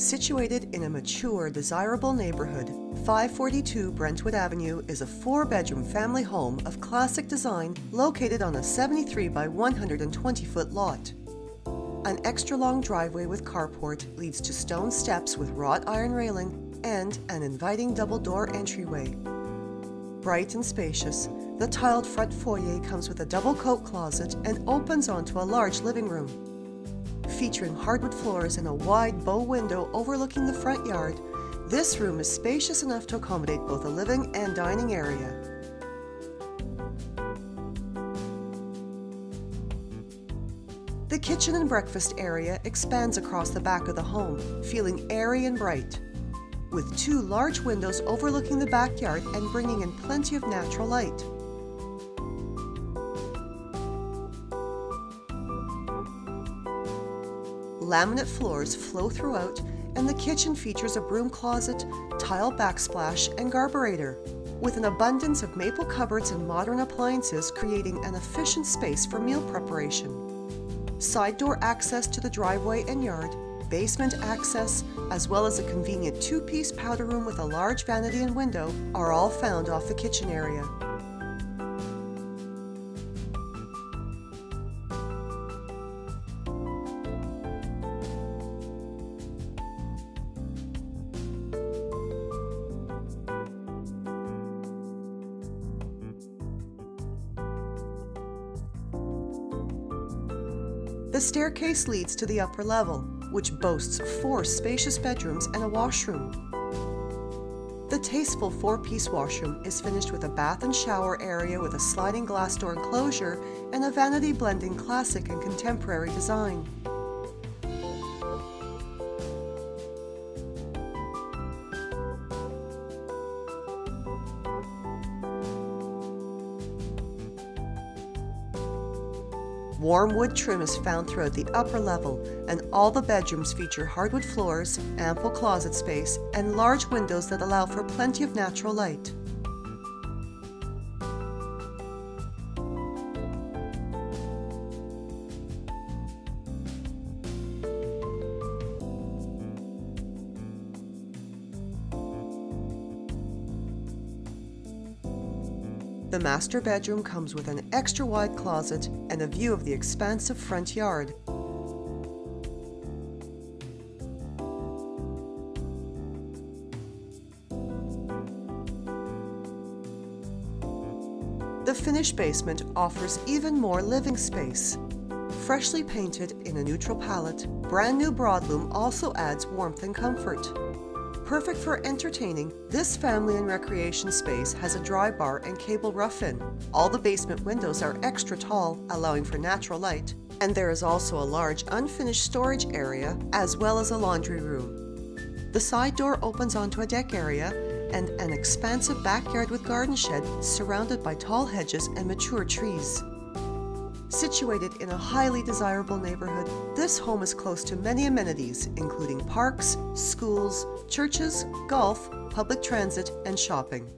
Situated in a mature, desirable neighborhood, 542 Brentwood Avenue is a four bedroom family home of classic design located on a 73 by 120 foot lot. An extra long driveway with carport leads to stone steps with wrought iron railing and an inviting double door entryway. Bright and spacious, the tiled front foyer comes with a double coat closet and opens onto a large living room featuring hardwood floors and a wide bow window overlooking the front yard, this room is spacious enough to accommodate both a living and dining area. The kitchen and breakfast area expands across the back of the home, feeling airy and bright. With two large windows overlooking the backyard and bringing in plenty of natural light. Laminate floors flow throughout, and the kitchen features a broom closet, tile backsplash, and garburator, with an abundance of maple cupboards and modern appliances creating an efficient space for meal preparation. Side door access to the driveway and yard, basement access, as well as a convenient two-piece powder room with a large vanity and window are all found off the kitchen area. The staircase leads to the upper level, which boasts four spacious bedrooms and a washroom. The tasteful four-piece washroom is finished with a bath and shower area with a sliding glass door enclosure and a vanity blending classic and contemporary design. Warm wood trim is found throughout the upper level, and all the bedrooms feature hardwood floors, ample closet space, and large windows that allow for plenty of natural light. The master bedroom comes with an extra wide closet and a view of the expansive front yard. The finished basement offers even more living space. Freshly painted in a neutral palette, brand new broadloom also adds warmth and comfort. Perfect for entertaining, this family and recreation space has a dry bar and cable rough-in. All the basement windows are extra tall, allowing for natural light, and there is also a large unfinished storage area as well as a laundry room. The side door opens onto a deck area and an expansive backyard with garden shed surrounded by tall hedges and mature trees. Situated in a highly desirable neighborhood, this home is close to many amenities, including parks, schools, churches, golf, public transit, and shopping.